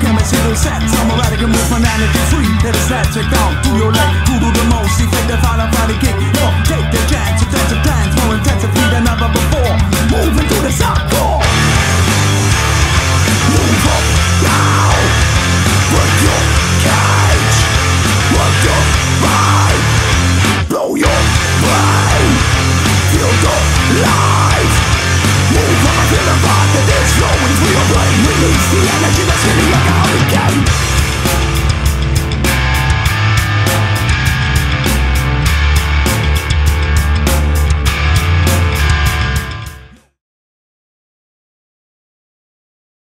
chemist hit on set. I'm erratic and move my free. Hit a set check down, do your leg, do the most. Effective, I don't find Yeah, I'm gonna give